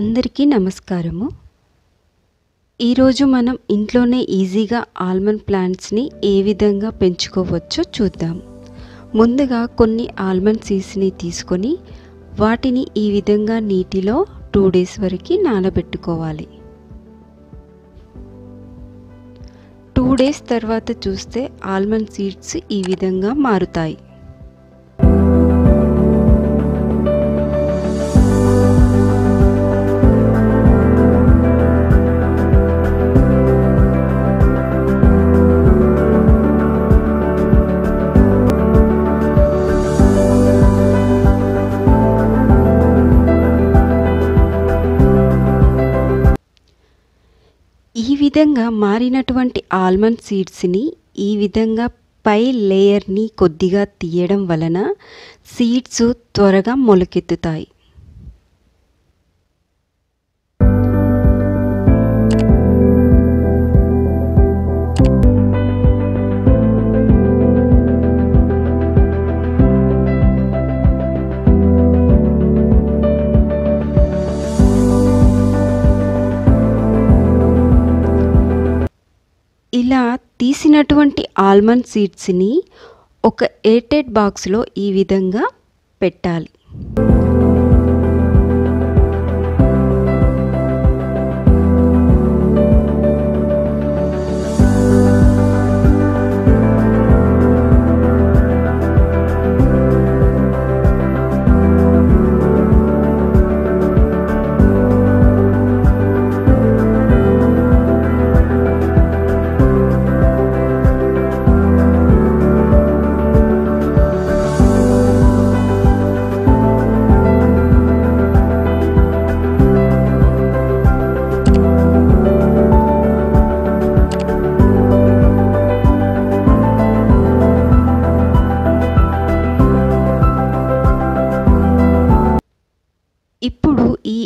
అందరికీ నమస్కారము. ఈరోజు మనం ఇంట్లోనే ఈజీగా ఆల్మండ్ ప్లాంట్స్ని ఏ విధంగా పెంచుకోవచ్చో చూద్దాం. ముందుగా కొన్ని ఆల్మండ్ సీడ్స్ని తీసుకొని వాటిని ఈ విధంగా నీటిలో టూ డేస్ వరకు నానబెట్టుకోవాలి. టూ డేస్ తర్వాత చూస్తే ఆల్మండ్ సీడ్స్ ఈ విధంగా మారుతాయి. విధంగా మారినటువంటి ఆల్మండ్ సీడ్స్ని ఈ విధంగా పై లేయర్ని కొద్దిగా తీయడం వలన సీడ్స్ త్వరగా మొలకెత్తుతాయి. ఇలా తీసినటువంటి ఆల్మండ్ సీడ్స్ని ఒక ఎయిర్టెడ్ బాక్స్లో ఈ విధంగా పెట్టాలి.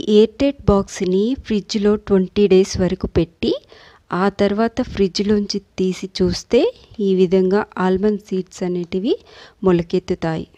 ఎయిర్టైట్ ఎయిర్టెడ్ బాక్స్ని ఫ్రిడ్జ్లో ట్వంటీ డేస్ వరకు పెట్టి ఆ తర్వాత ఫ్రిడ్జ్లోంచి తీసి చూస్తే ఈ విధంగా ఆల్మండ్ సీడ్స్ అనేటివి మొలకెత్తుతాయి.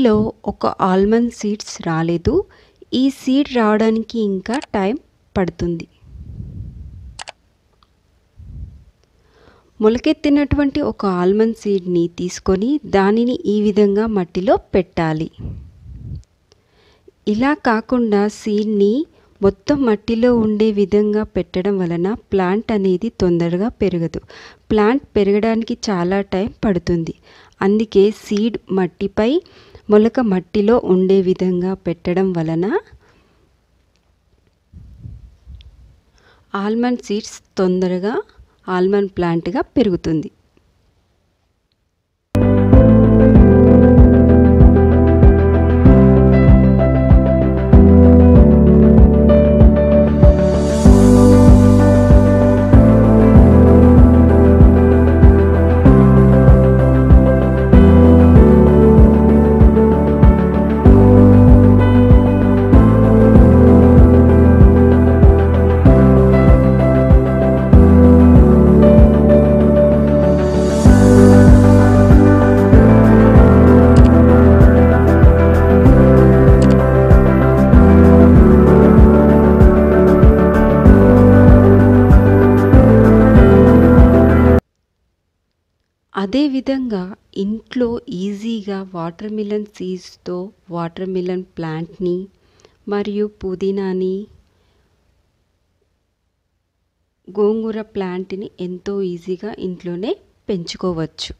వీటిలో ఒక ఆల్మండ్ సీడ్స్ రాలేదు. ఈ సీడ్ రావడానికి ఇంకా టైం పడుతుంది. మొలకెత్తినటువంటి ఒక ఆల్మండ్ సీడ్ని తీసుకొని దానిని ఈ విధంగా మట్టిలో పెట్టాలి. ఇలా కాకుండా సీడ్ని మొత్తం మట్టిలో ఉండే విధంగా పెట్టడం వలన ప్లాంట్ అనేది తొందరగా పెరగదు. ప్లాంట్ పెరగడానికి చాలా టైం పడుతుంది. అందుకే సీడ్ మట్టిపై మొలక మట్టిలో ఉండే విధంగా పెట్టడం వలన ఆల్మండ్ సీడ్స్ తొందరగా ఆల్మండ్ ప్లాంట్గా పెరుగుతుంది. అదేవిధంగా ఇంట్లో ఈజీగా వాటర్ మిలన్ సీడ్స్తో వాటర్ మిలన్ ప్లాంట్ని మరియు పుదీనాని గోంగూర ప్లాంట్ని ఎంతో ఈజీగా ఇంట్లోనే పెంచుకోవచ్చు.